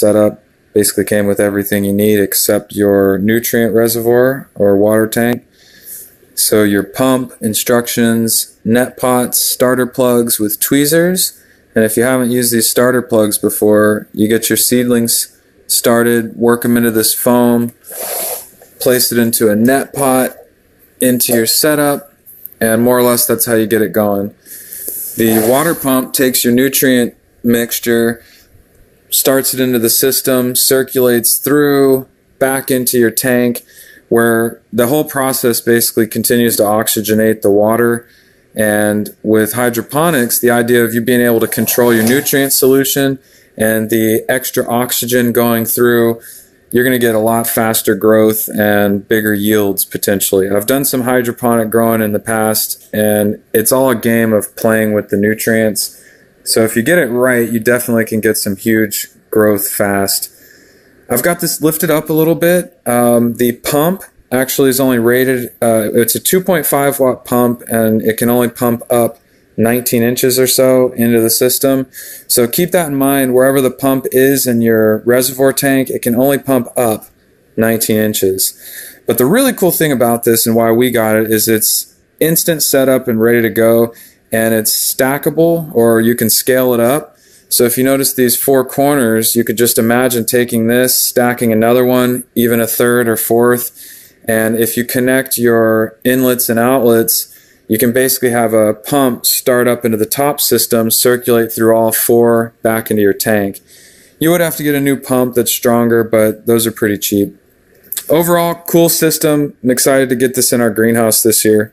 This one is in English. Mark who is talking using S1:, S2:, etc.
S1: setup. Basically came with everything you need except your nutrient reservoir or water tank. So your pump, instructions, net pots, starter plugs with tweezers. And if you haven't used these starter plugs before, you get your seedlings started, work them into this foam, place it into a net pot, into your setup, and more or less that's how you get it going. The water pump takes your nutrient mixture, starts it into the system, circulates through, back into your tank, where the whole process basically continues to oxygenate the water. And with hydroponics, the idea of you being able to control your nutrient solution and the extra oxygen going through, you're going to get a lot faster growth and bigger yields potentially. I've done some hydroponic growing in the past, and it's all a game of playing with the nutrients. So if you get it right, you definitely can get some huge growth fast. I've got this lifted up a little bit. Um, the pump actually is only rated, uh, it's a 2.5 watt pump, and it can only pump up 19 inches or so into the system. So keep that in mind. Wherever the pump is in your reservoir tank, it can only pump up 19 inches. But the really cool thing about this and why we got it is it's instant setup and ready to go, and it's stackable or you can scale it up. So if you notice these four corners, you could just imagine taking this, stacking another one, even a third or fourth. And if you connect your inlets and outlets, you can basically have a pump start up into the top system, circulate through all four back into your tank. You would have to get a new pump that's stronger, but those are pretty cheap. Overall, cool system. I'm excited to get this in our greenhouse this year.